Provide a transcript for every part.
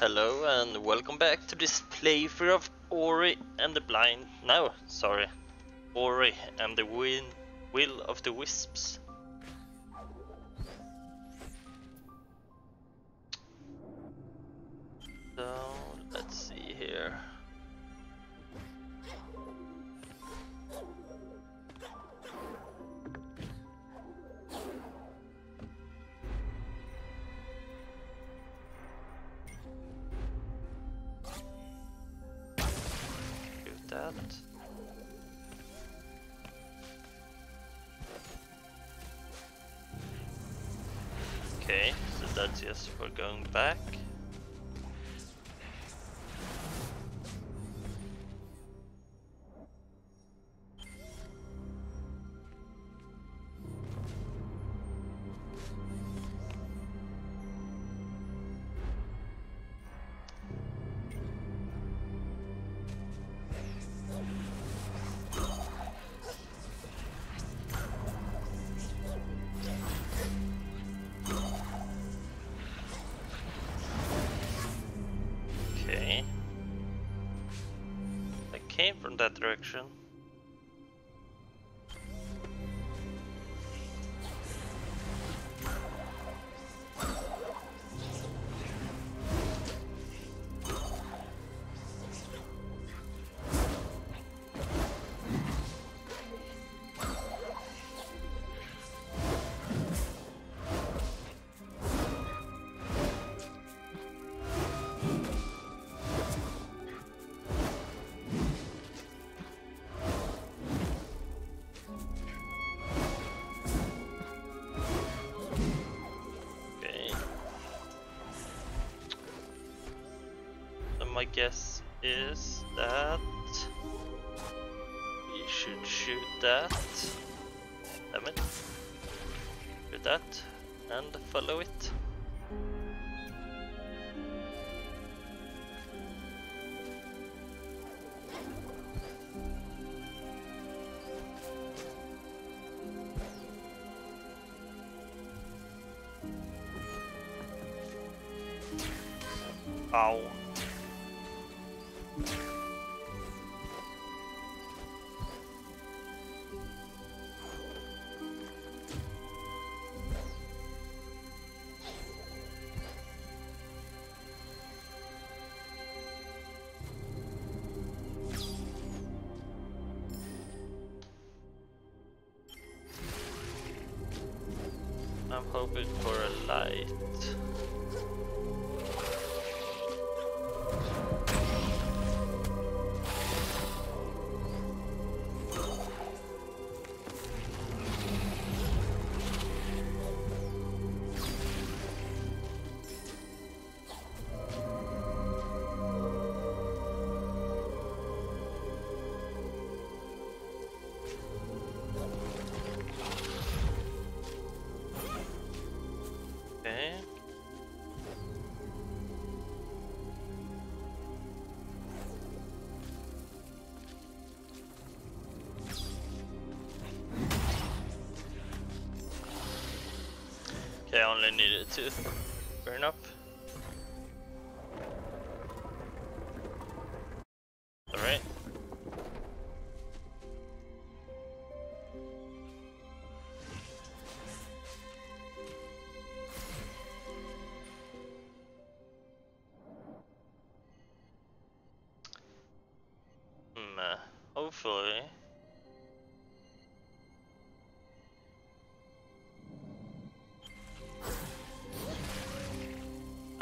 Hello and welcome back to this playthrough of Ori and the Blind. No, sorry. Ori and the Win Will of the Wisps. Back. Guess is that we should shoot that. Damn it. Shoot that and follow it. Hoping for a light. Only needed two.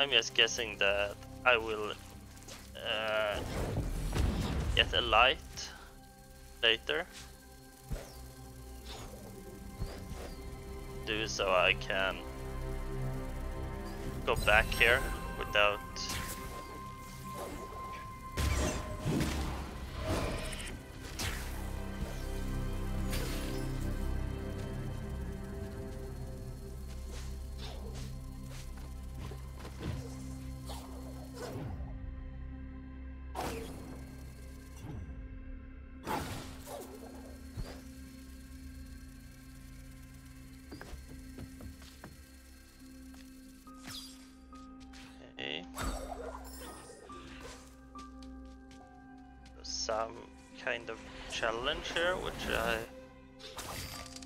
I'm just guessing that I will uh, get a light later. Do so I can go back here without some kind of challenge here, which I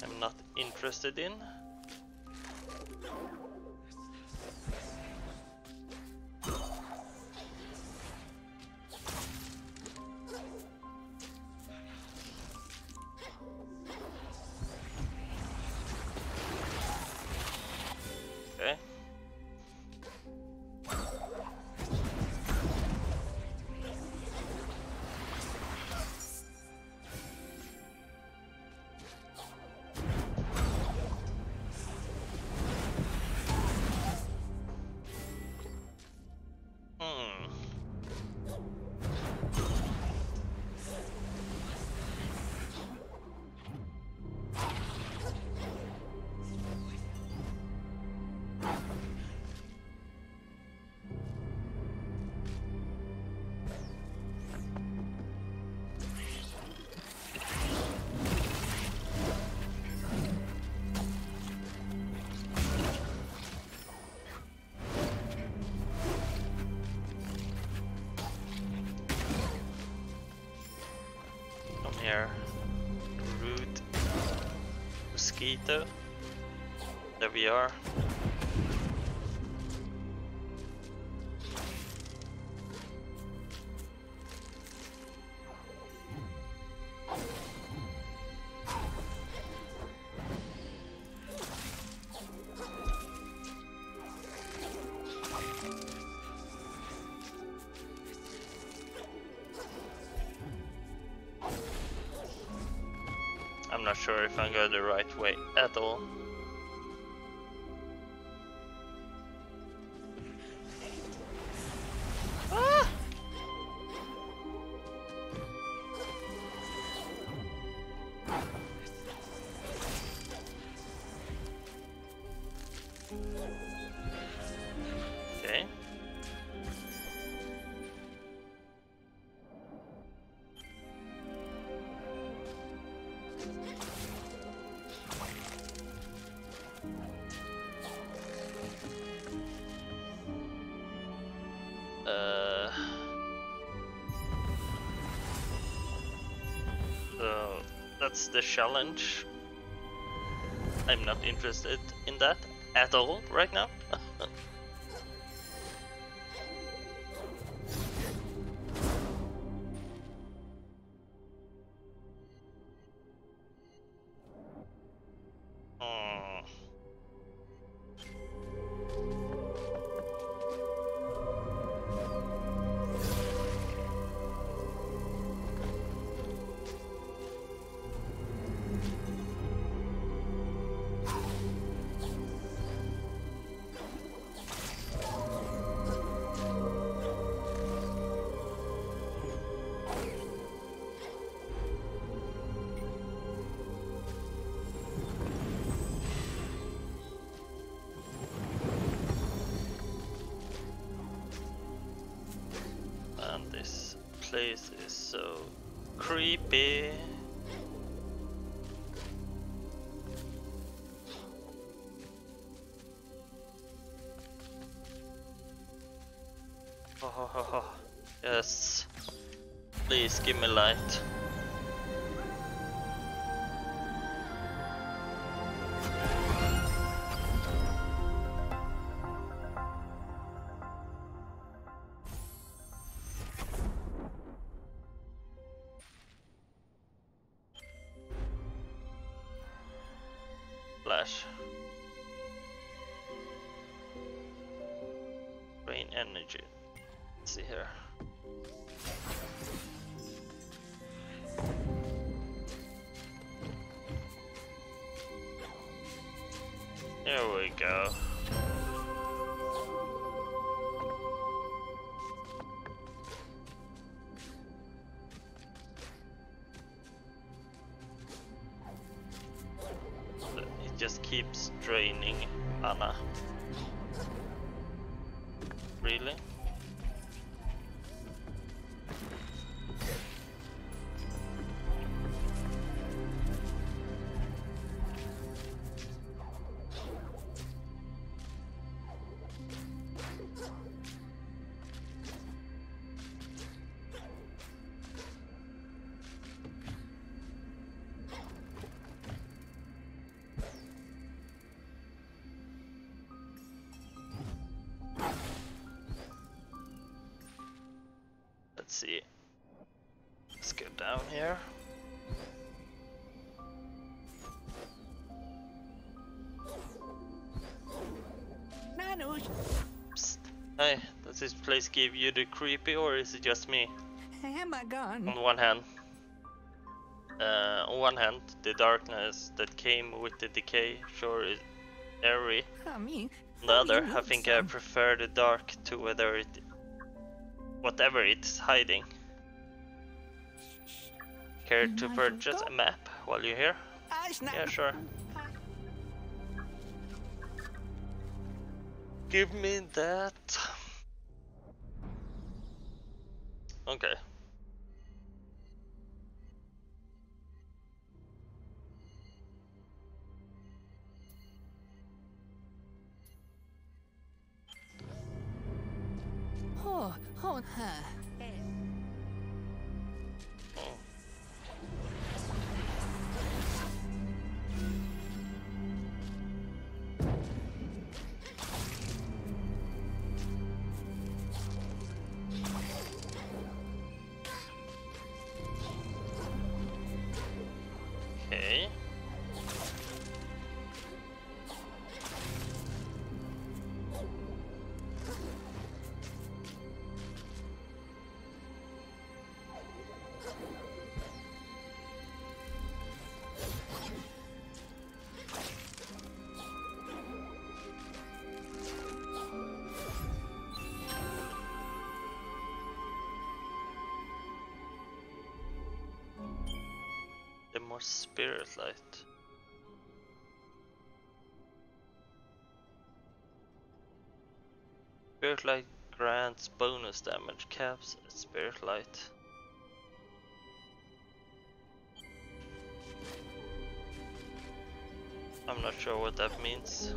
am not interested in. Not sure if I'm going the right way at all. That's the challenge. I'm not interested in that at all right now. Place is so creepy. Oh, yes. Please give me light. See. Let's go down here. Nanush, Psst. Hey, does this place give you the creepy or is it just me? am I gone? On one hand, uh, on one hand, the darkness that came with the decay sure is. I mean, On the other, I think I prefer the dark to whether it, whatever it's hiding. Care to purchase a map while you're here? Yeah, sure. Give me that. Okay. Oh, oh, more spirit light. Spirit light grants bonus damage caps spirit light. I'm not sure what that means.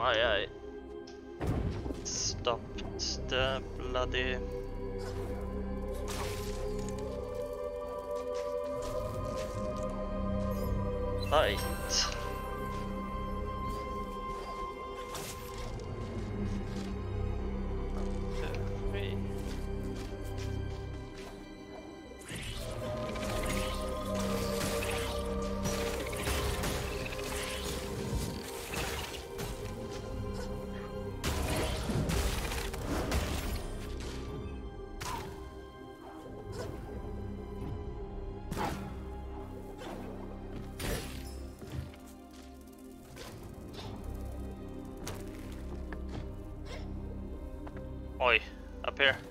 Why I stopped the bloody up here.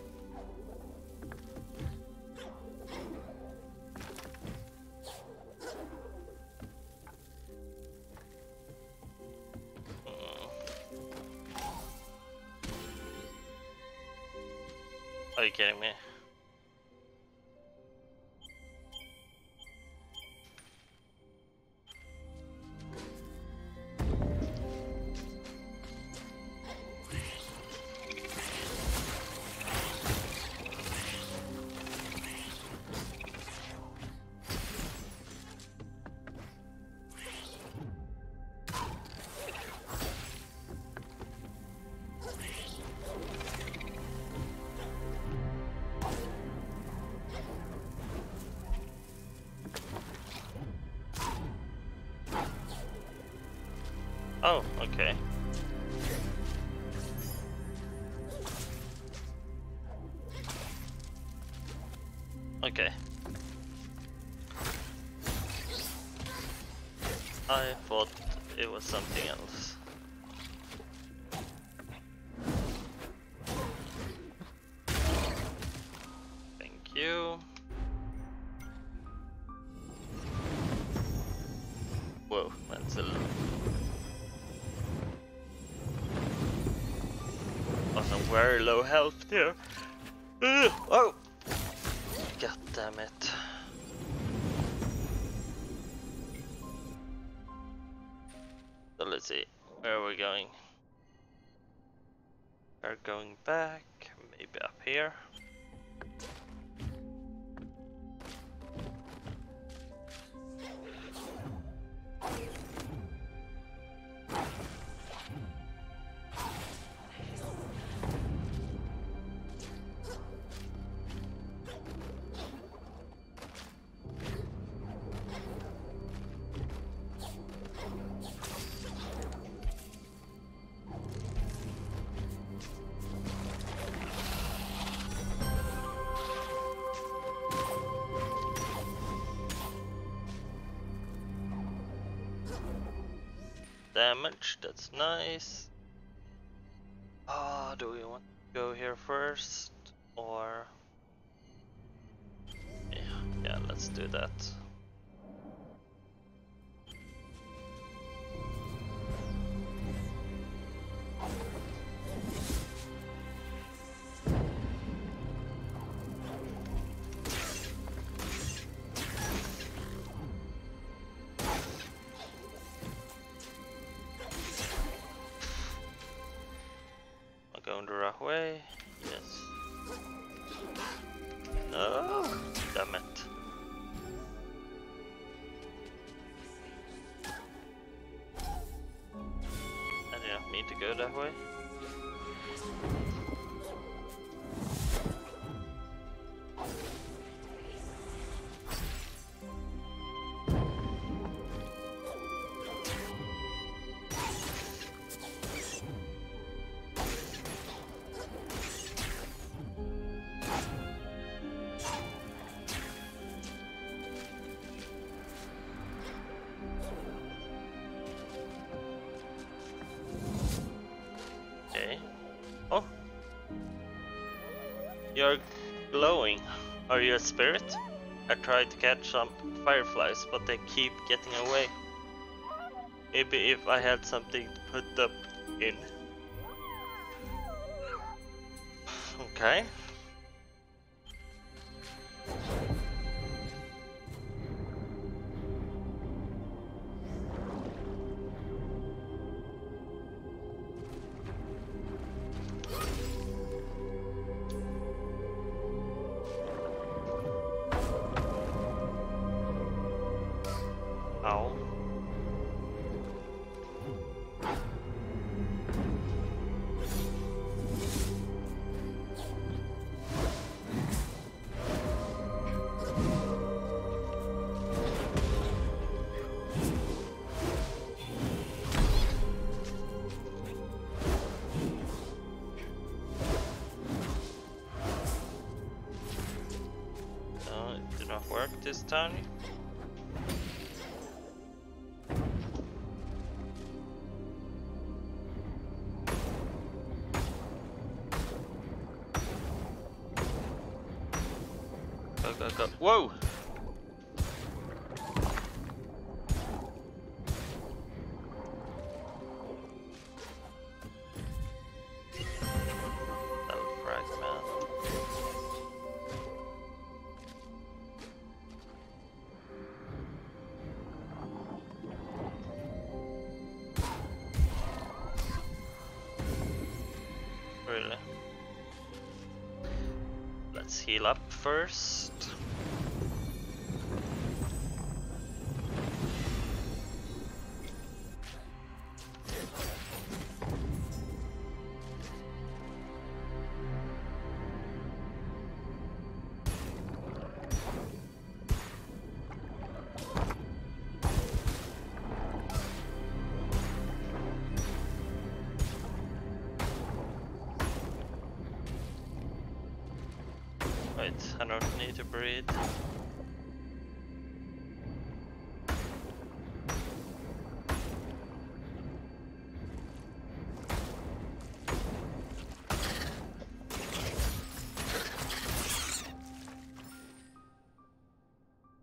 was something else. Thank you. Whoa, that's a lot. On very low health here. Oh! God damn it. Going? We're going back, maybe up here. I'll go the right way. Yes. No, damn it. I didn't mean to go that way. Spirit? I tried to catch some fireflies, but they keep getting away. Maybe if I had something to put up in. Okay. This time. Go, go, go. Whoa! First.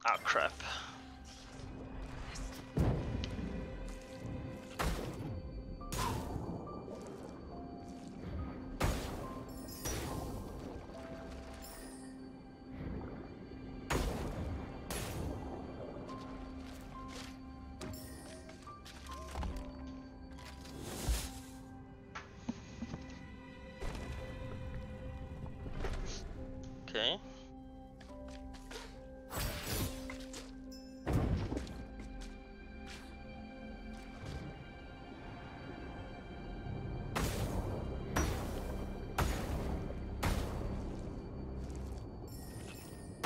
Ah, crap.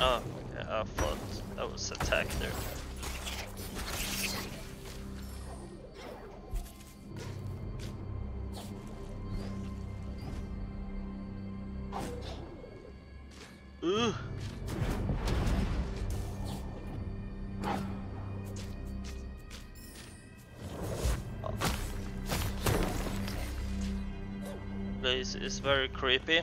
Oh, okay, I thought that was attack there. Ooh. This is very creepy.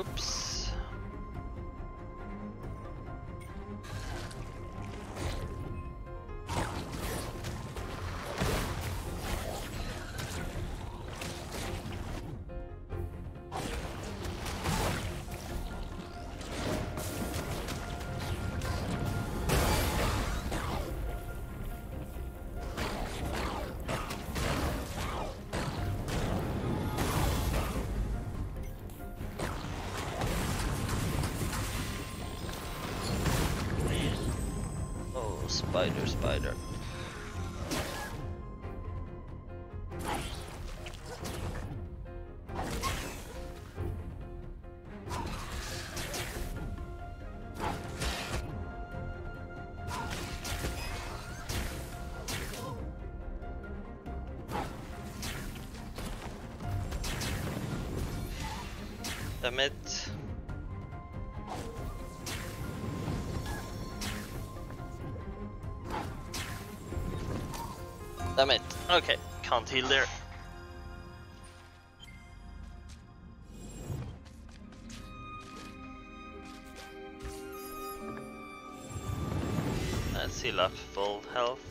Whoops. Spider, spider. Damn it. Damn it. Okay, can't heal there. Let's heal up full health.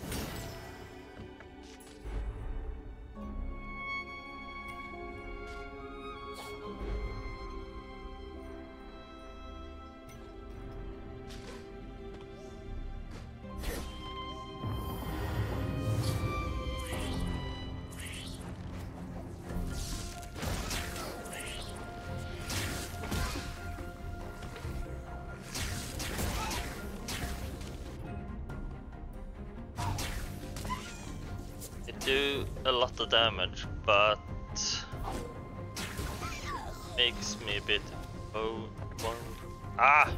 But makes me a bit oh ah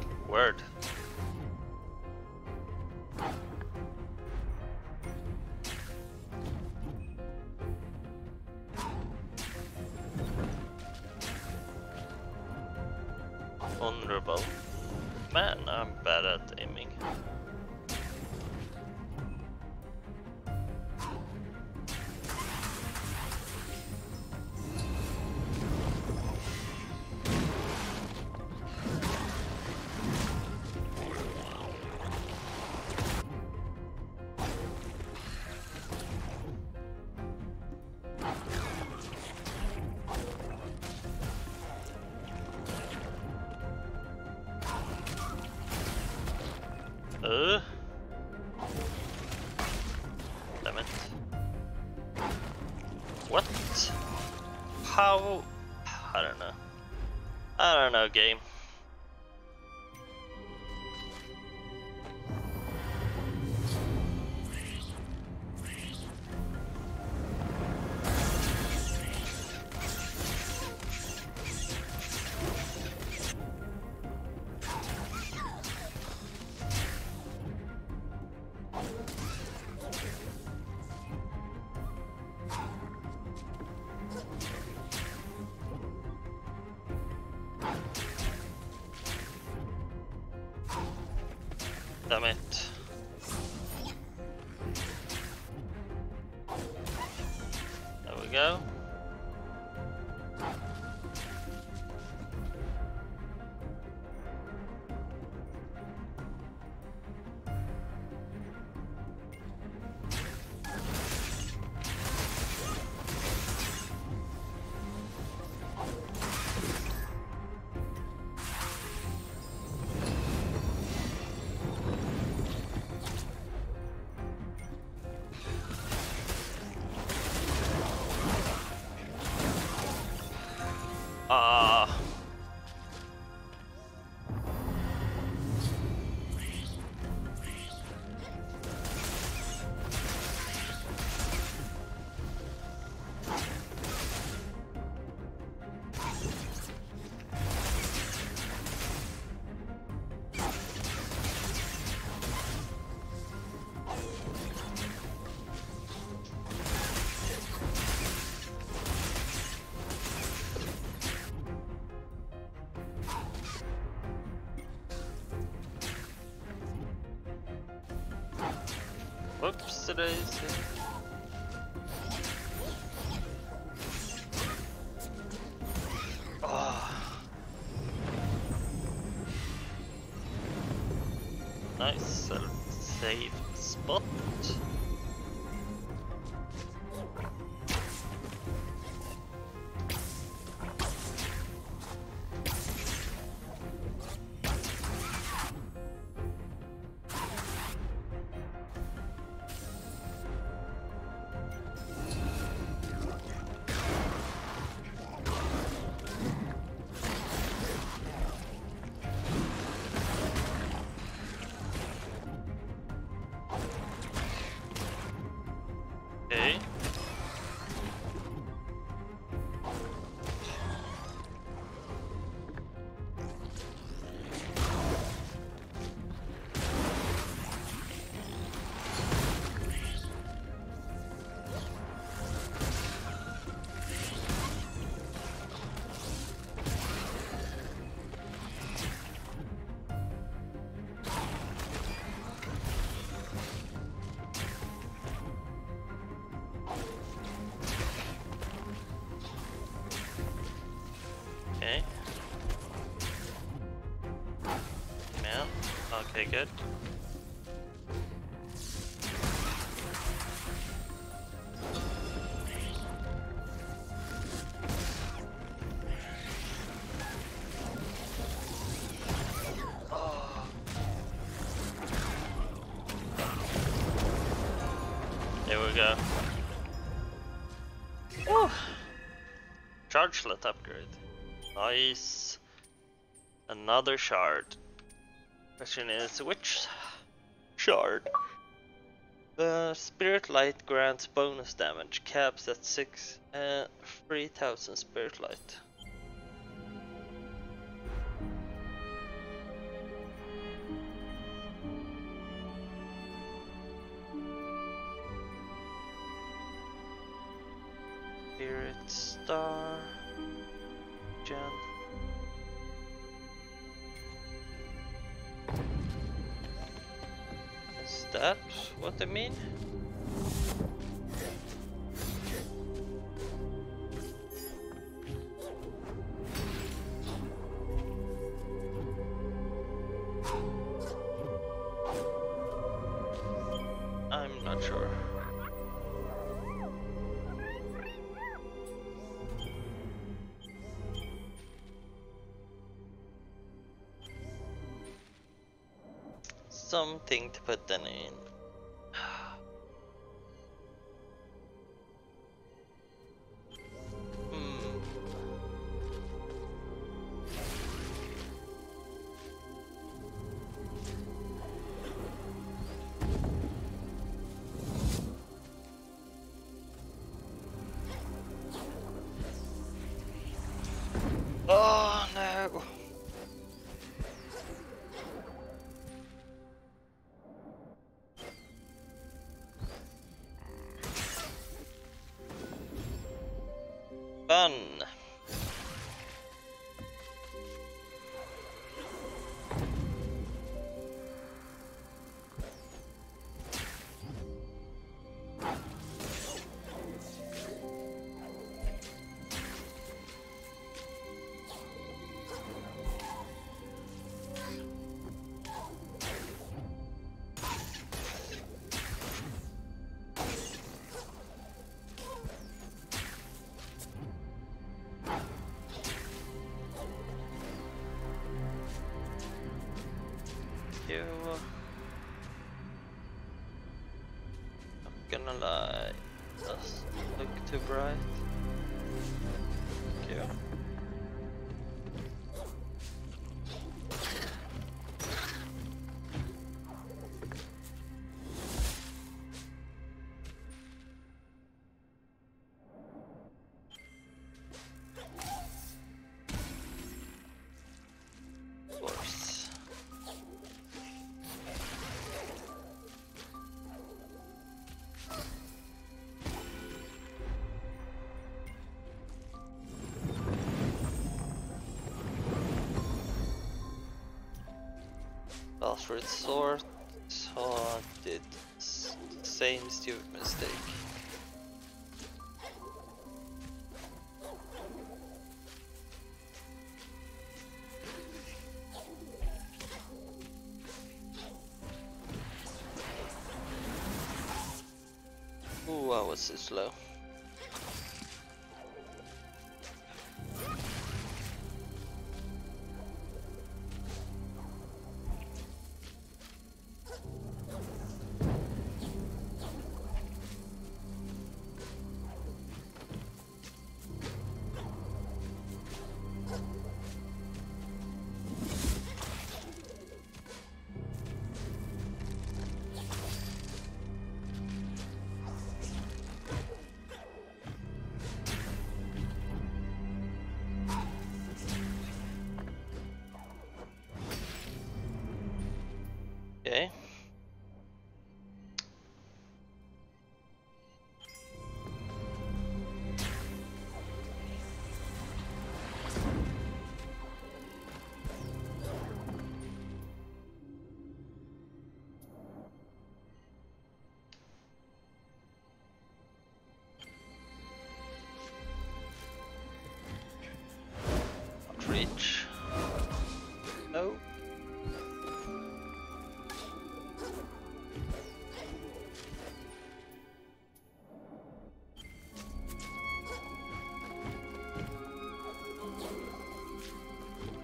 How? I don't know. I don't know, game. Whoops, Nice. Another shard. Question is which shard? The Spirit Light grants bonus damage, caps at 6 uh, 3000 Spirit Light. Something to put them in. So I did same stupid mistake.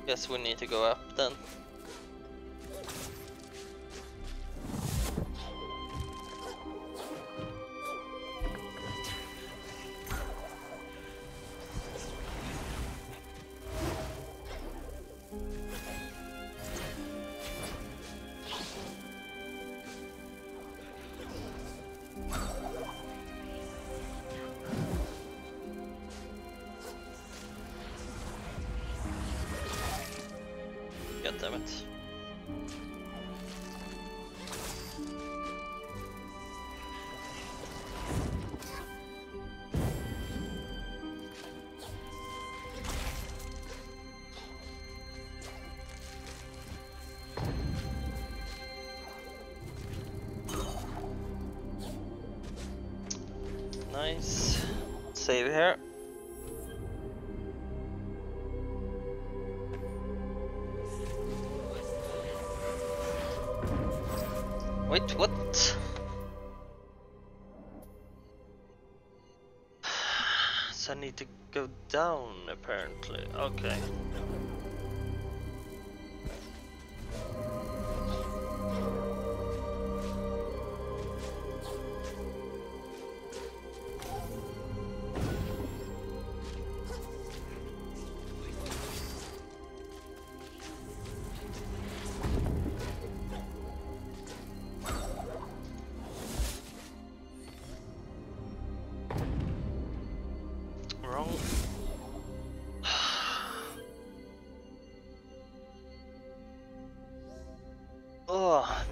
Guess we need to go up then. Down apparently. Okay.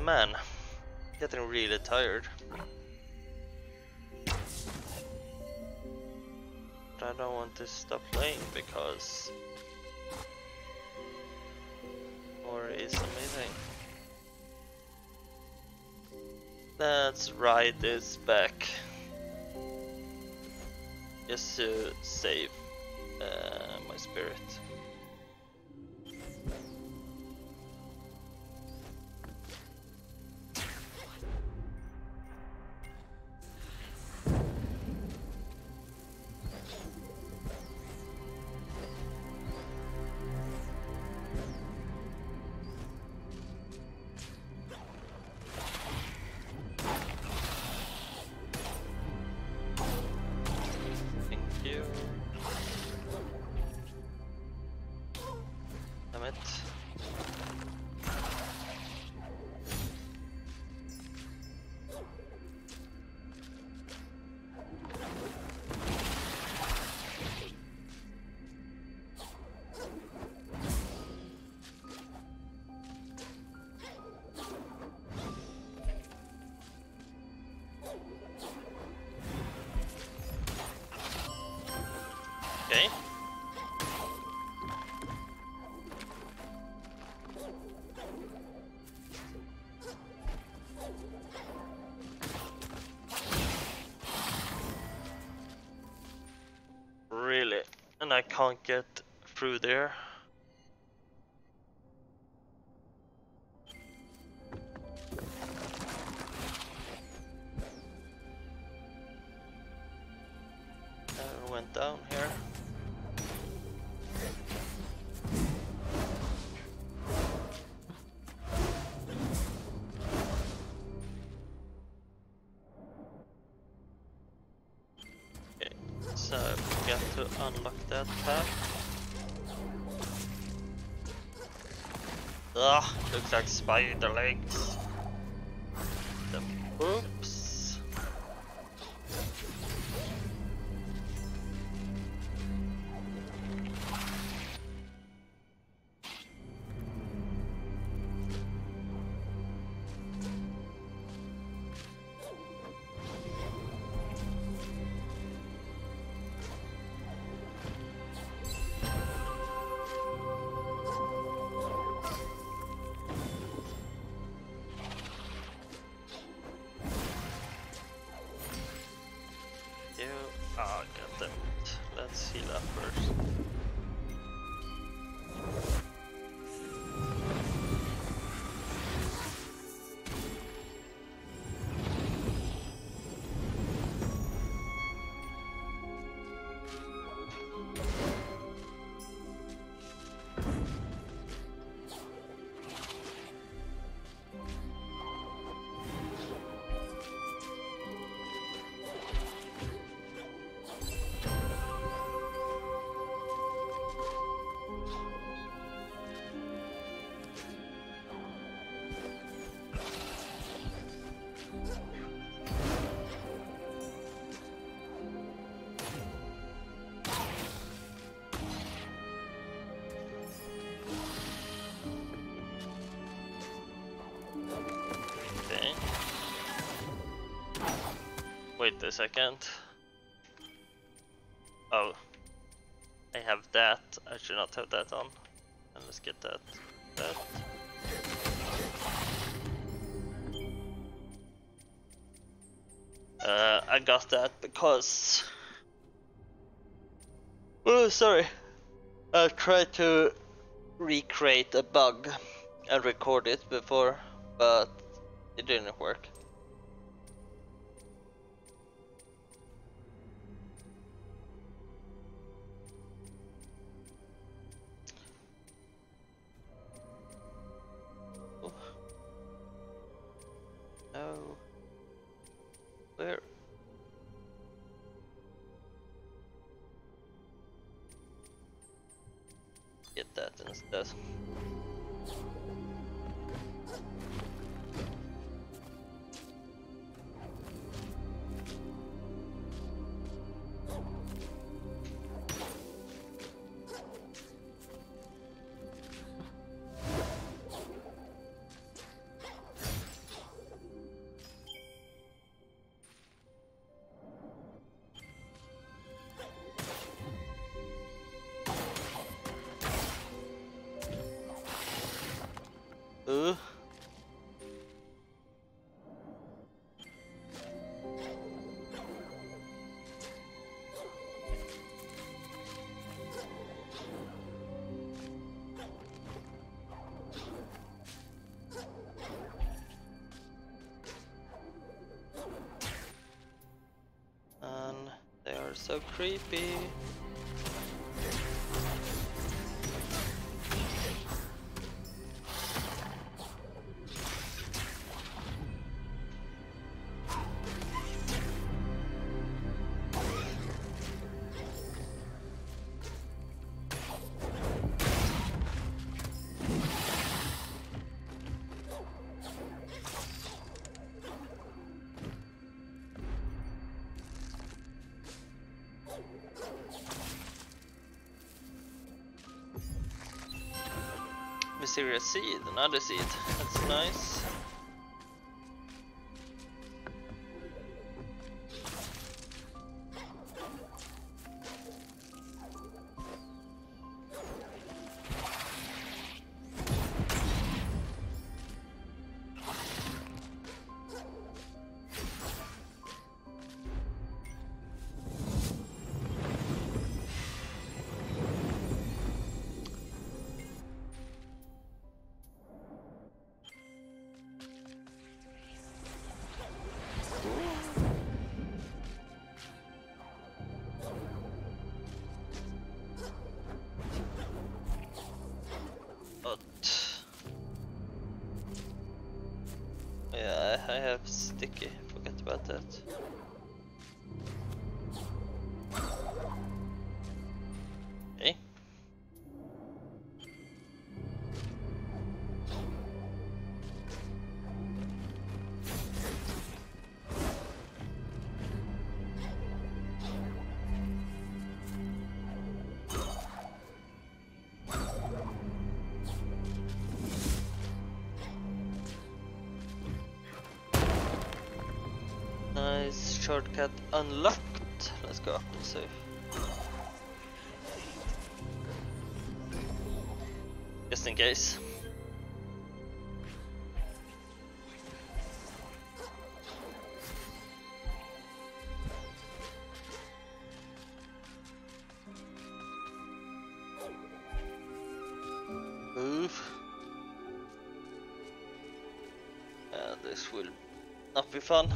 Man, getting really tired. But I don't want to stop playing because more is amazing. Let's ride this back. Just to save uh, my spirit. Can't get through there. Looks the legs. Ah got them. Let's heal up first. A second. Oh. I have that. I should not have that on. And let's get that. That. Uh, I got that because. Oh, sorry. I tried to recreate a bug and record it before, but it didn't work. Where? Get that instead. And they are so creepy. Seed, another seed. That's nice. Unlocked. Let's go up and save. Just in case. Oof. Uh, this will not be fun.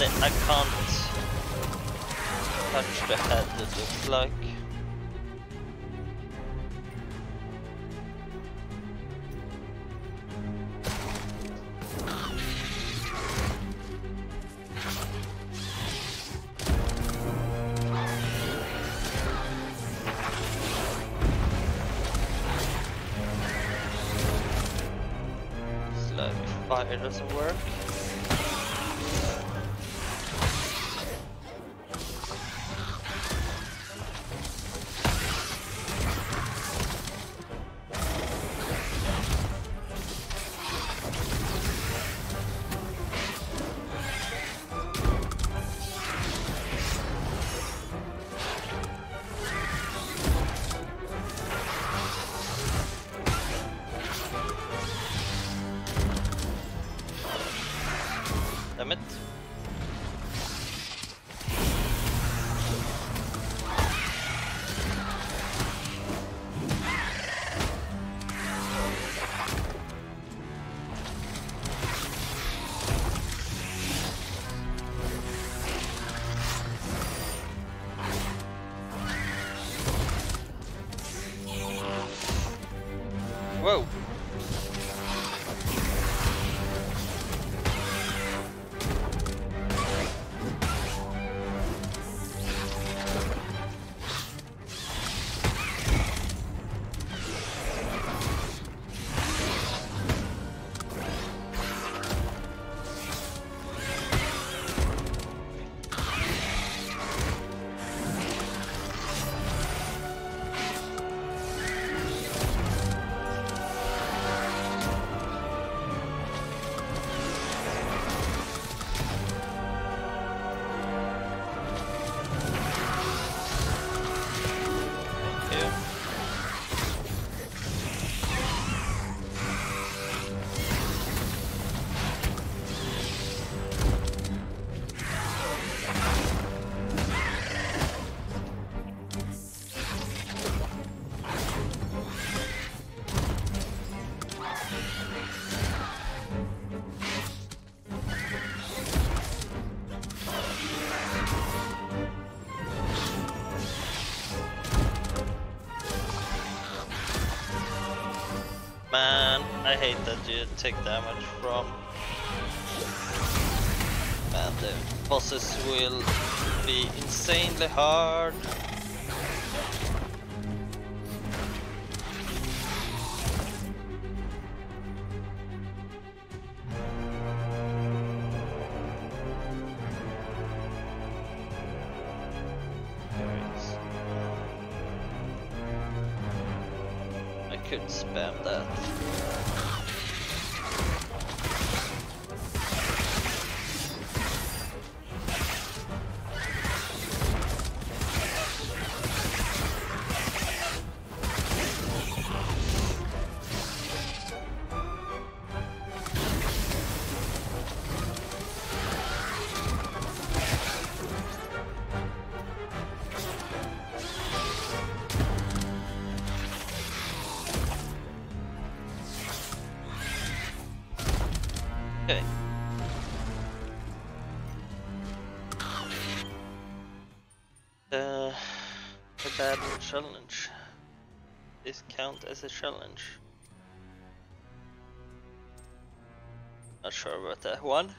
I can't touch the head, it looks like. It's like fire doesn't work. Take damage from. And the bosses will be insanely hard. Could spam that. As a challenge. Not sure about that one.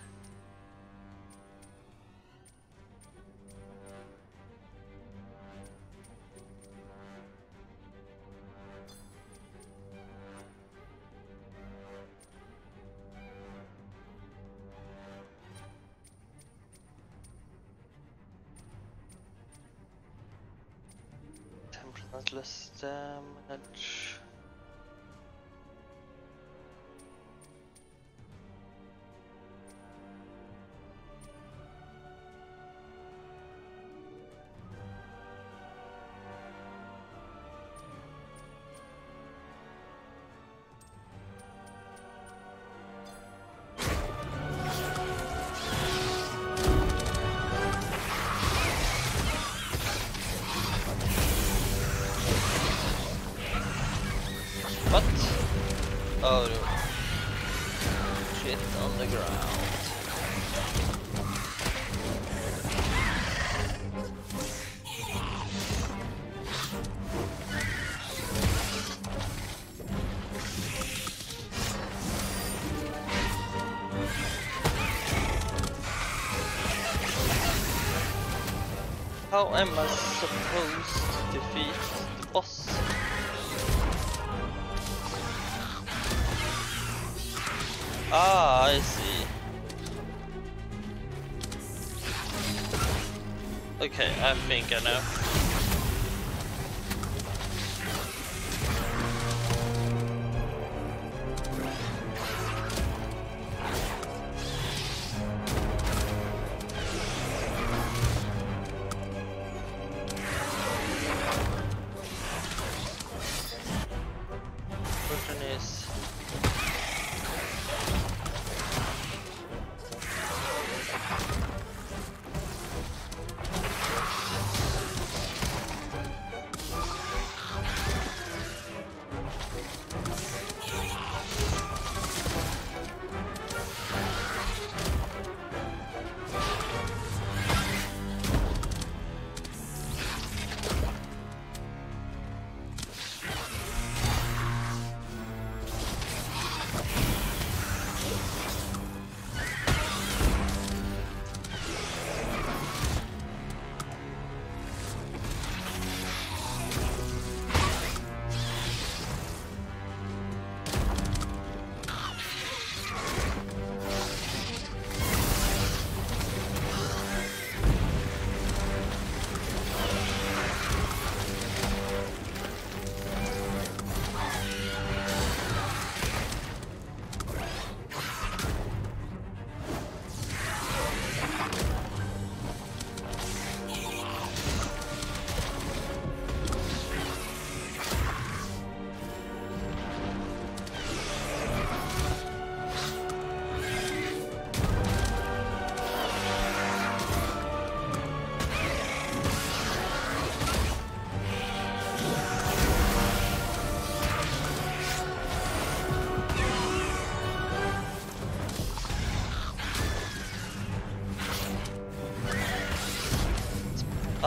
Oh, no. shit on the ground. How am I supposed to defeat Okay, I think I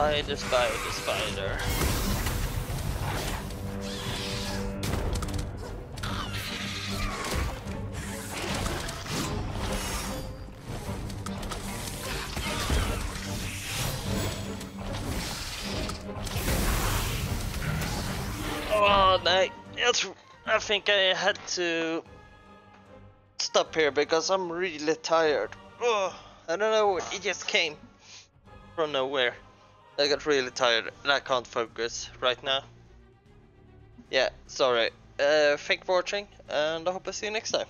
Spider, the spider. Oh, no, it's, I think I had to stop here because I'm really tired. Oh, I don't know, it just came from nowhere. I got really tired and I can't focus right now. Yeah, sorry. Uh, thank for watching and I hope I see you next time.